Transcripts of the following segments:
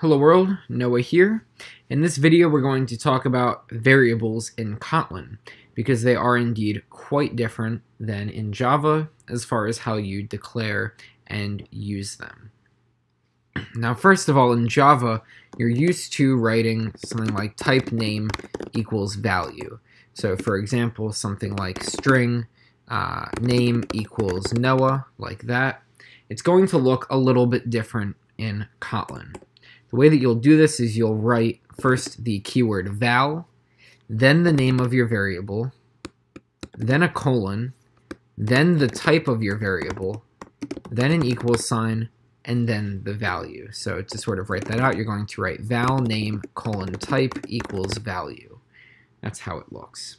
Hello world, Noah here. In this video we're going to talk about variables in Kotlin because they are indeed quite different than in Java as far as how you declare and use them. Now first of all in Java you're used to writing something like type name equals value. So for example something like string uh, name equals Noah like that. It's going to look a little bit different in Kotlin. The way that you'll do this is you'll write first the keyword val, then the name of your variable, then a colon, then the type of your variable, then an equal sign, and then the value. So to sort of write that out, you're going to write val name colon type equals value. That's how it looks.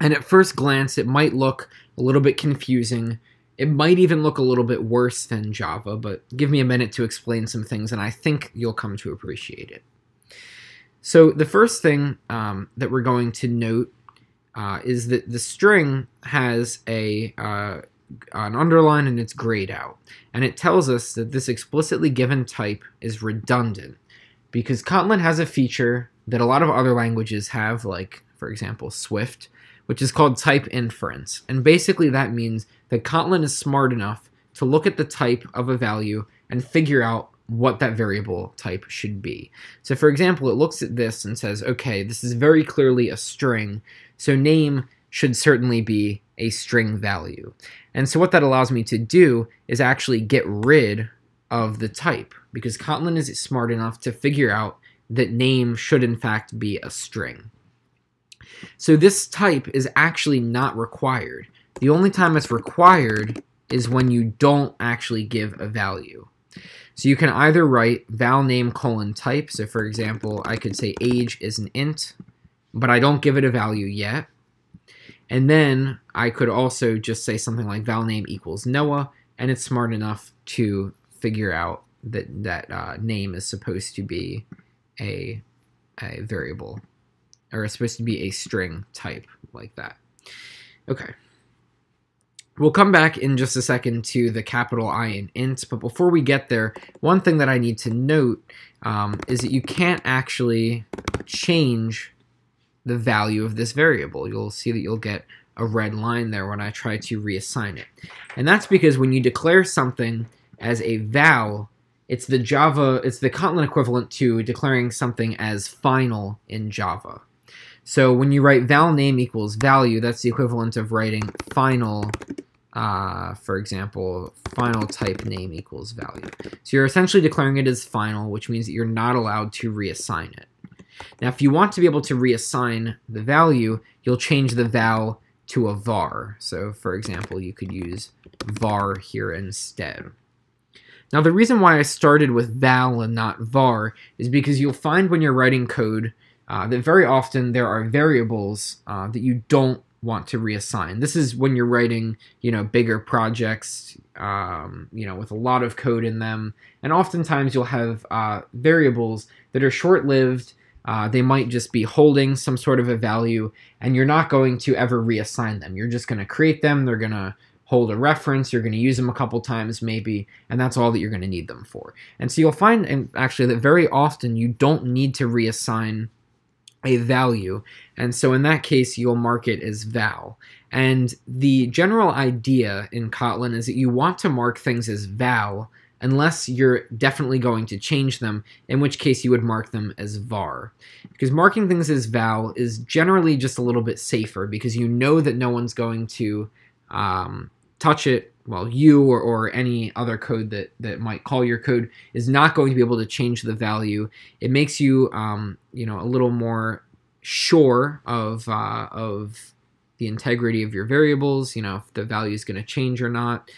And at first glance, it might look a little bit confusing it might even look a little bit worse than Java, but give me a minute to explain some things and I think you'll come to appreciate it. So the first thing um, that we're going to note uh, is that the string has a uh, an underline and it's grayed out. And it tells us that this explicitly given type is redundant because Kotlin has a feature that a lot of other languages have, like, for example, Swift, which is called type inference. And basically that means that Kotlin is smart enough to look at the type of a value and figure out what that variable type should be. So for example, it looks at this and says, okay, this is very clearly a string, so name should certainly be a string value. And so what that allows me to do is actually get rid of the type because Kotlin is smart enough to figure out that name should in fact be a string. So this type is actually not required. The only time it's required is when you don't actually give a value. So you can either write val name colon type. So for example, I could say age is an int, but I don't give it a value yet. And then I could also just say something like val name equals Noah, and it's smart enough to figure out that that uh, name is supposed to be a, a variable or it's supposed to be a string type like that. Okay. We'll come back in just a second to the capital I in int, but before we get there, one thing that I need to note um, is that you can't actually change the value of this variable. You'll see that you'll get a red line there when I try to reassign it. And that's because when you declare something as a val, it's the Java, it's the Kotlin equivalent to declaring something as final in Java. So when you write val name equals value, that's the equivalent of writing final, uh, for example, final type name equals value. So you're essentially declaring it as final, which means that you're not allowed to reassign it. Now, if you want to be able to reassign the value, you'll change the val to a var. So, for example, you could use var here instead. Now, the reason why I started with val and not var is because you'll find when you're writing code uh, that very often there are variables uh, that you don't want to reassign. This is when you're writing, you know, bigger projects, um, you know, with a lot of code in them, and oftentimes you'll have uh, variables that are short-lived. Uh, they might just be holding some sort of a value, and you're not going to ever reassign them. You're just going to create them. They're going to hold a reference. You're going to use them a couple times maybe, and that's all that you're going to need them for. And so you'll find, and actually, that very often you don't need to reassign a value. And so in that case, you'll mark it as val. And the general idea in Kotlin is that you want to mark things as val unless you're definitely going to change them, in which case you would mark them as var. Because marking things as val is generally just a little bit safer because you know that no one's going to um, touch it well, you or, or any other code that, that might call your code is not going to be able to change the value. It makes you, um, you know, a little more sure of, uh, of the integrity of your variables, you know, if the value is going to change or not.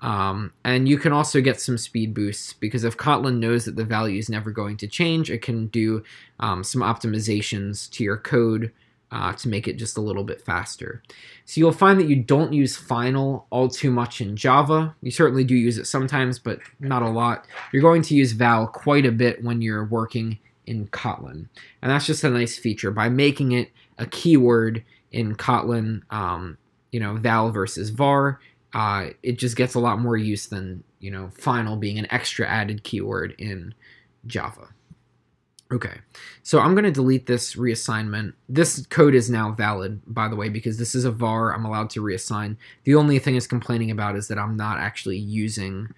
Um, and you can also get some speed boosts because if Kotlin knows that the value is never going to change, it can do um, some optimizations to your code uh, to make it just a little bit faster. So you'll find that you don't use final all too much in Java. You certainly do use it sometimes, but not a lot. You're going to use val quite a bit when you're working in Kotlin. And that's just a nice feature. By making it a keyword in Kotlin, um, you know, val versus var, uh, it just gets a lot more use than, you know, final being an extra added keyword in Java. Okay, so I'm going to delete this reassignment. This code is now valid, by the way, because this is a var. I'm allowed to reassign. The only thing it's complaining about is that I'm not actually using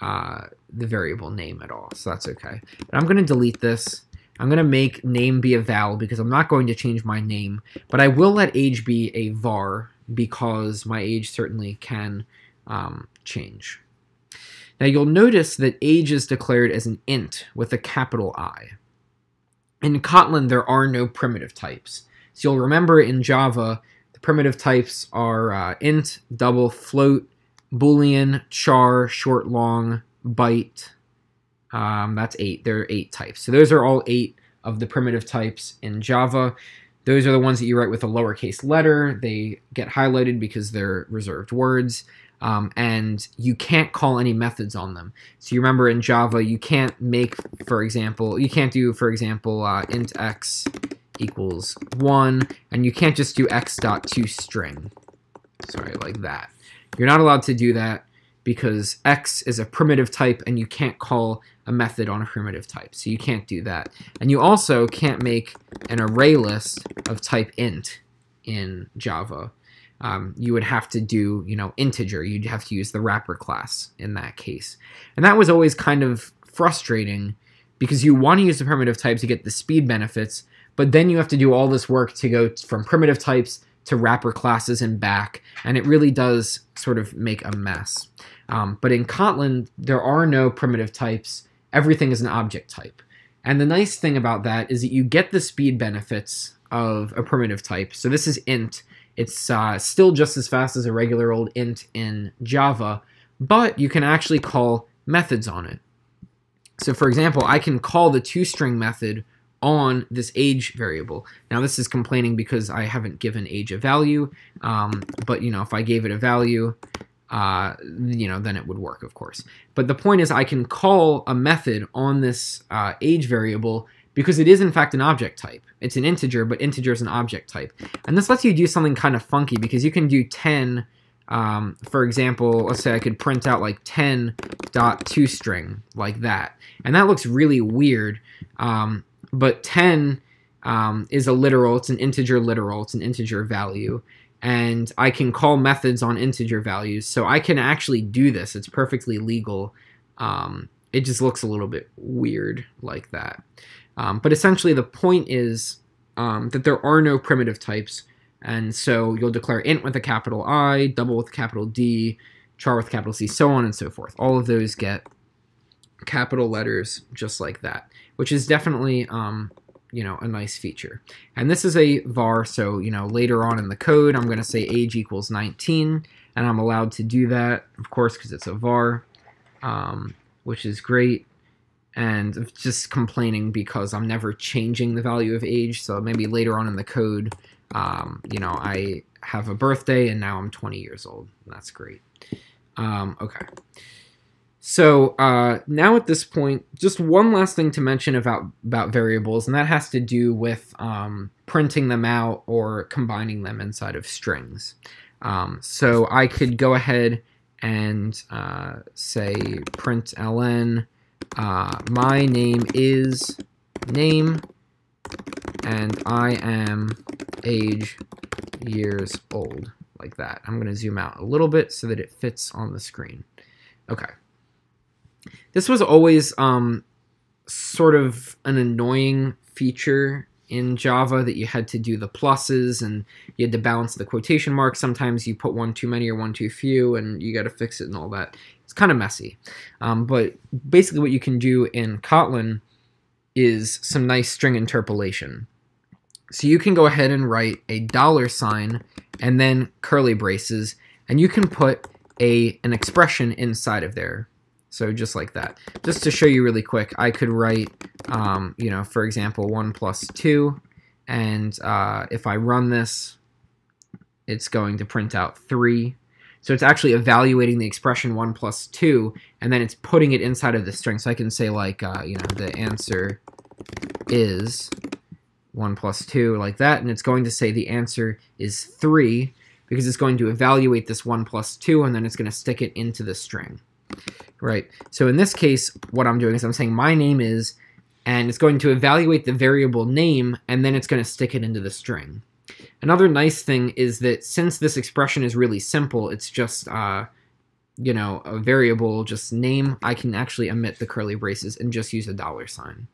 uh, the variable name at all, so that's okay. But I'm going to delete this. I'm going to make name be a val because I'm not going to change my name, but I will let age be a var because my age certainly can um, change. Now you'll notice that age is declared as an int with a capital I. In Kotlin, there are no primitive types. So you'll remember in Java, the primitive types are uh, int, double, float, boolean, char, short, long, byte. Um, that's eight. There are eight types. So those are all eight of the primitive types in Java. Those are the ones that you write with a lowercase letter. They get highlighted because they're reserved words. Um, and you can't call any methods on them. So you remember in Java, you can't make, for example, you can't do, for example, uh, int x equals 1, and you can't just do x dot string. Sorry, like that. You're not allowed to do that because x is a primitive type and you can't call a method on a primitive type. So you can't do that. And you also can't make an array list of type int in Java um, you would have to do, you know, integer. You'd have to use the wrapper class in that case. And that was always kind of frustrating because you want to use the primitive type to get the speed benefits, but then you have to do all this work to go from primitive types to wrapper classes and back, and it really does sort of make a mess. Um, but in Kotlin, there are no primitive types. Everything is an object type. And the nice thing about that is that you get the speed benefits of a primitive type. So this is int, it's uh, still just as fast as a regular old int in Java, but you can actually call methods on it. So for example, I can call the toString method on this age variable. Now this is complaining because I haven't given age a value, um, but you know if I gave it a value, uh, you know then it would work of course. But the point is I can call a method on this uh, age variable because it is in fact an object type. It's an integer, but integer is an object type. And this lets you do something kind of funky because you can do 10, um, for example, let's say I could print out like 10 dot toString like that. And that looks really weird, um, but 10 um, is a literal, it's an integer literal, it's an integer value. And I can call methods on integer values, so I can actually do this. It's perfectly legal. Um, it just looks a little bit weird like that. Um, but essentially, the point is um, that there are no primitive types, and so you'll declare int with a capital I, double with capital D, char with capital C, so on and so forth. All of those get capital letters just like that, which is definitely um, you know a nice feature. And this is a var, so you know later on in the code, I'm going to say age equals 19, and I'm allowed to do that, of course, because it's a var, um, which is great and just complaining because I'm never changing the value of age. So maybe later on in the code, um, you know, I have a birthday and now I'm 20 years old. That's great. Um, okay. So uh, now at this point, just one last thing to mention about about variables, and that has to do with um, printing them out or combining them inside of strings. Um, so I could go ahead and uh, say print ln uh, my name is name, and I am age years old, like that. I'm going to zoom out a little bit so that it fits on the screen. Okay. This was always um, sort of an annoying feature in Java that you had to do the pluses and you had to balance the quotation marks. Sometimes you put one too many or one too few and you got to fix it and all that. It's kind of messy. Um, but basically what you can do in Kotlin is some nice string interpolation. So you can go ahead and write a dollar sign and then curly braces and you can put a an expression inside of there. So just like that. Just to show you really quick, I could write, um, you know, for example, 1 plus 2. And uh, if I run this, it's going to print out 3. So it's actually evaluating the expression 1 plus 2, and then it's putting it inside of the string. So I can say, like, uh, you know, the answer is 1 plus 2, like that. And it's going to say the answer is 3, because it's going to evaluate this 1 plus 2, and then it's going to stick it into the string right? So in this case, what I'm doing is I'm saying my name is and it's going to evaluate the variable name, and then it's going to stick it into the string. Another nice thing is that since this expression is really simple, it's just, uh, you know, a variable, just name, I can actually omit the curly braces and just use a dollar sign.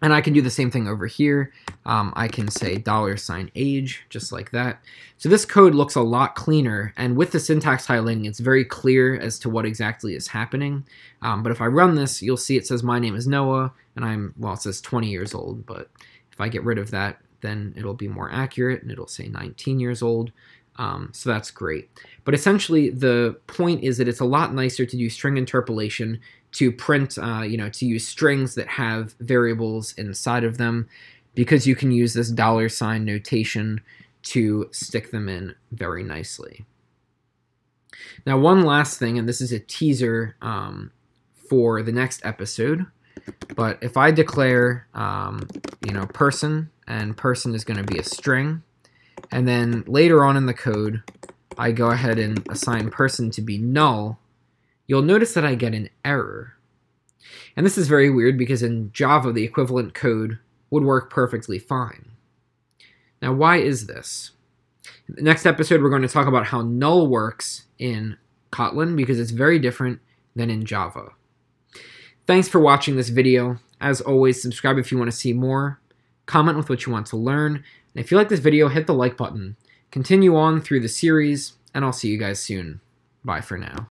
And I can do the same thing over here. Um, I can say dollar sign age, just like that. So this code looks a lot cleaner, and with the syntax highlighting, it's very clear as to what exactly is happening. Um, but if I run this, you'll see it says my name is Noah, and I'm, well, it says 20 years old, but if I get rid of that, then it'll be more accurate, and it'll say 19 years old. Um, so that's great. But essentially, the point is that it's a lot nicer to do string interpolation to print, uh, you know, to use strings that have variables inside of them because you can use this dollar sign notation to stick them in very nicely. Now, one last thing, and this is a teaser um, for the next episode, but if I declare, um, you know, person, and person is going to be a string, and then later on in the code, I go ahead and assign person to be null, you'll notice that I get an error. And this is very weird because in Java, the equivalent code would work perfectly fine. Now, why is this? Next episode, we're going to talk about how null works in Kotlin because it's very different than in Java. Thanks for watching this video. As always, subscribe if you want to see more, comment with what you want to learn, and if you like this video, hit the like button. Continue on through the series, and I'll see you guys soon. Bye for now.